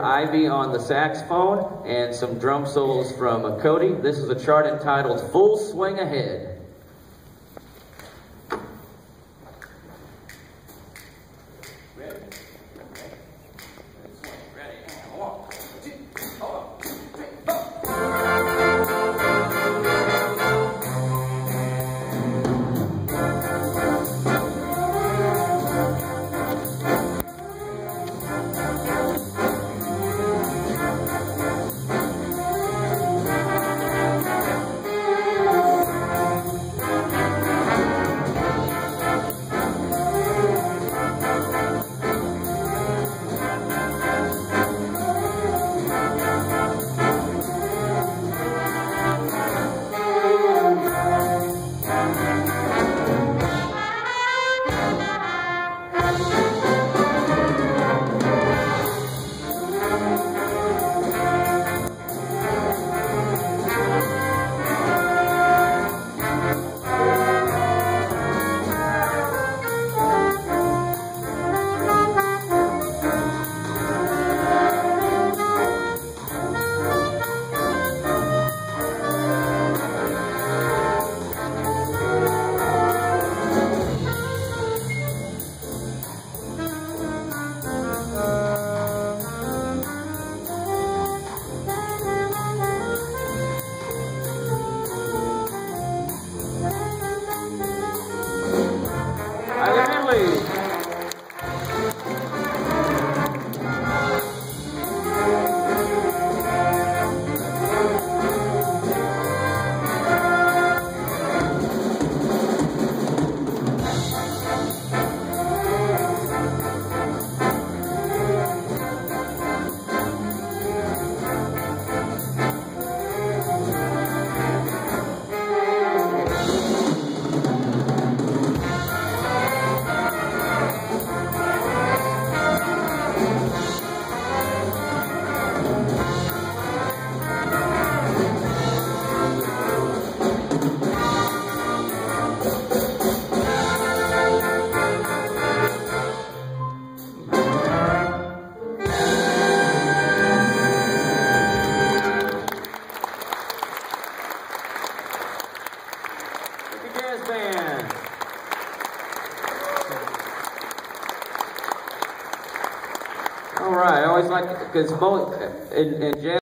Ivy on the saxophone and some drum solos from Cody. This is a chart entitled Full Swing Ahead. Jazz Band. All right, I always like because both in, in jazz.